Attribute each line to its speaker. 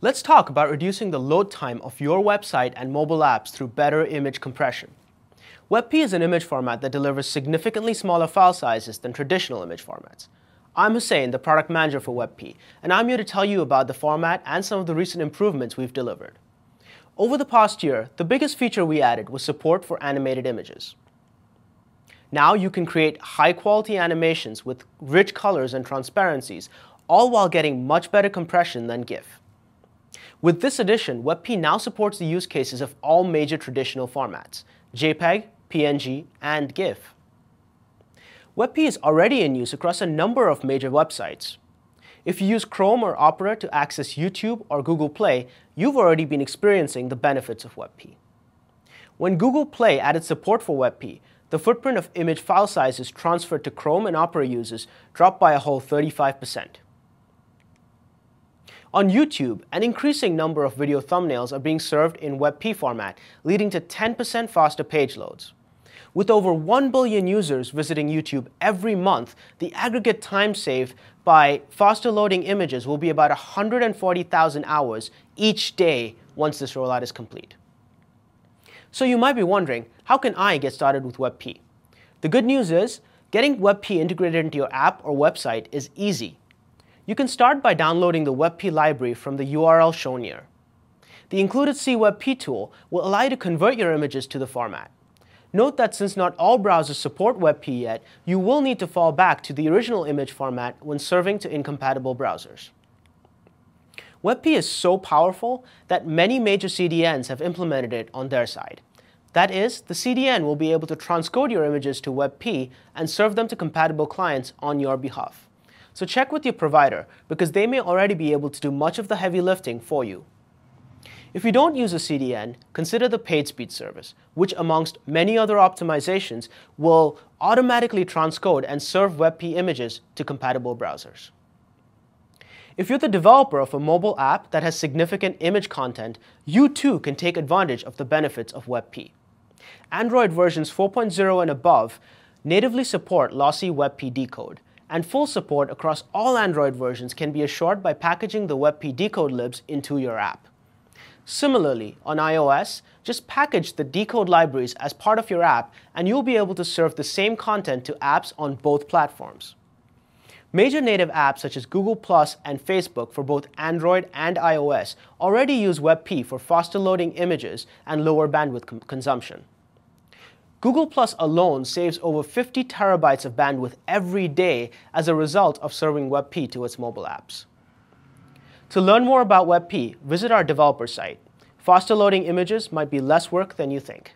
Speaker 1: Let's talk about reducing the load time of your website and mobile apps through better image compression. WebP is an image format that delivers significantly smaller file sizes than traditional image formats. I'm Hussein, the product manager for WebP, and I'm here to tell you about the format and some of the recent improvements we've delivered. Over the past year, the biggest feature we added was support for animated images. Now you can create high-quality animations with rich colors and transparencies, all while getting much better compression than GIF. With this addition, WebP now supports the use cases of all major traditional formats, JPEG, PNG, and GIF. WebP is already in use across a number of major websites. If you use Chrome or Opera to access YouTube or Google Play, you've already been experiencing the benefits of WebP. When Google Play added support for WebP, the footprint of image file sizes transferred to Chrome and Opera users dropped by a whole 35%. On YouTube, an increasing number of video thumbnails are being served in WebP format, leading to 10% faster page loads. With over 1 billion users visiting YouTube every month, the aggregate time saved by faster loading images will be about 140,000 hours each day once this rollout is complete. So you might be wondering, how can I get started with WebP? The good news is, getting WebP integrated into your app or website is easy. You can start by downloading the WebP library from the URL shown here. The included CWebP tool will allow you to convert your images to the format. Note that since not all browsers support WebP yet, you will need to fall back to the original image format when serving to incompatible browsers. WebP is so powerful that many major CDNs have implemented it on their side. That is, the CDN will be able to transcode your images to WebP and serve them to compatible clients on your behalf. So check with your provider because they may already be able to do much of the heavy lifting for you. If you don't use a CDN, consider the PageSpeed service, which amongst many other optimizations will automatically transcode and serve WebP images to compatible browsers. If you're the developer of a mobile app that has significant image content, you too can take advantage of the benefits of WebP. Android versions 4.0 and above natively support lossy WebP decode, and full support across all Android versions can be assured by packaging the WebP decode libs into your app. Similarly, on iOS, just package the decode libraries as part of your app and you'll be able to serve the same content to apps on both platforms. Major native apps such as Google Plus and Facebook for both Android and iOS already use WebP for faster loading images and lower bandwidth consumption. Google Plus alone saves over 50 terabytes of bandwidth every day as a result of serving WebP to its mobile apps. To learn more about WebP, visit our developer site. Faster loading images might be less work than you think.